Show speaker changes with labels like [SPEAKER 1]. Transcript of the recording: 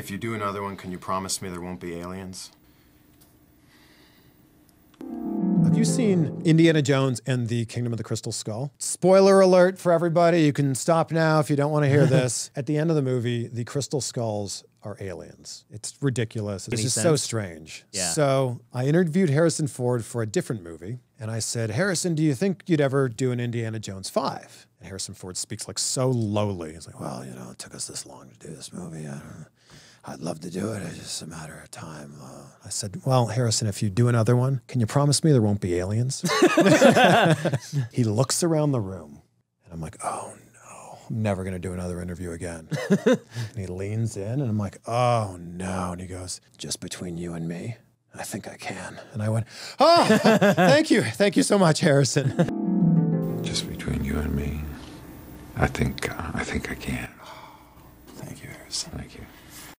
[SPEAKER 1] If you do another one, can you promise me there won't be aliens?
[SPEAKER 2] Have you seen Indiana Jones and the Kingdom of the Crystal Skull? Spoiler alert for everybody. You can stop now if you don't want to hear this. At the end of the movie, the crystal skulls are aliens. It's ridiculous. It's
[SPEAKER 3] Any
[SPEAKER 2] just so strange.
[SPEAKER 3] Yeah.
[SPEAKER 2] So I interviewed Harrison Ford for a different movie, and I said, Harrison, do you think you'd ever do an Indiana Jones 5? And Harrison Ford speaks like so lowly. He's like, well, you know, it took us this long to do this movie. I don't know. I'd love to do it. It's just a matter of time. Uh, I said, Well, Harrison, if you do another one, can you promise me there won't be aliens? he looks around the room, and I'm like, Oh no, I'm never going to do another interview again. and he leans in, and I'm like, Oh no. And he goes, Just between you and me, I think I can. And I went, Oh, thank you. Thank you so much, Harrison.
[SPEAKER 4] Just between you and me, I think uh, I think I can.
[SPEAKER 2] Thank you, Harrison.
[SPEAKER 4] Thank you.